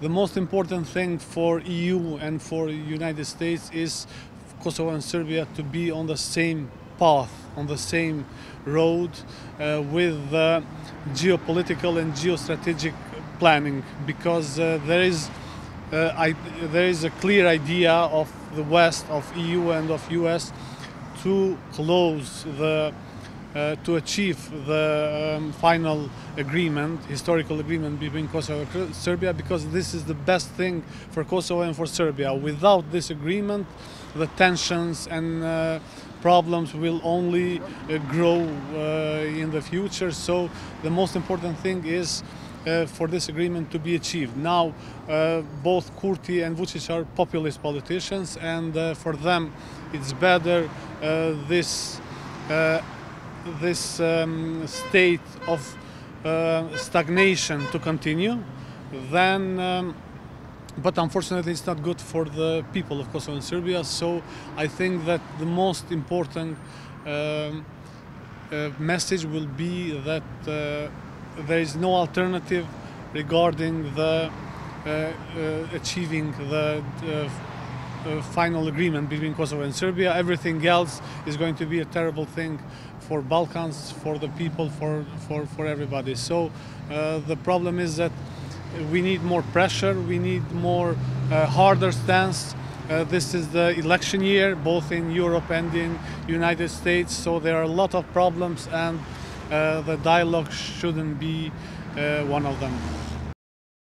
the most important thing for EU and for United States is Kosovo and Serbia to be on the same path, on the same road uh, with uh, geopolitical and geostrategic planning. Because uh, there is uh, I, there is a clear idea of the West, of EU and of US to close the uh, to achieve the um, final agreement, historical agreement between Kosovo and Serbia, because this is the best thing for Kosovo and for Serbia. Without this agreement, the tensions and uh, problems will only uh, grow uh, in the future. So the most important thing is uh, for this agreement to be achieved. Now, uh, both Kurti and Vucic are populist politicians, and uh, for them, it's better uh, this uh, this um, state of uh, stagnation to continue than. Um, but unfortunately, it's not good for the people of Kosovo and Serbia. So I think that the most important um, uh, message will be that uh, there is no alternative regarding the uh, uh, achieving the uh, final agreement between Kosovo and Serbia. Everything else is going to be a terrible thing for Balkans, for the people, for for, for everybody. So uh, the problem is that we need more pressure. We need more uh, harder stance. Uh, this is the election year, both in Europe and in United States. So there are a lot of problems, and uh, the dialogue shouldn't be uh, one of them.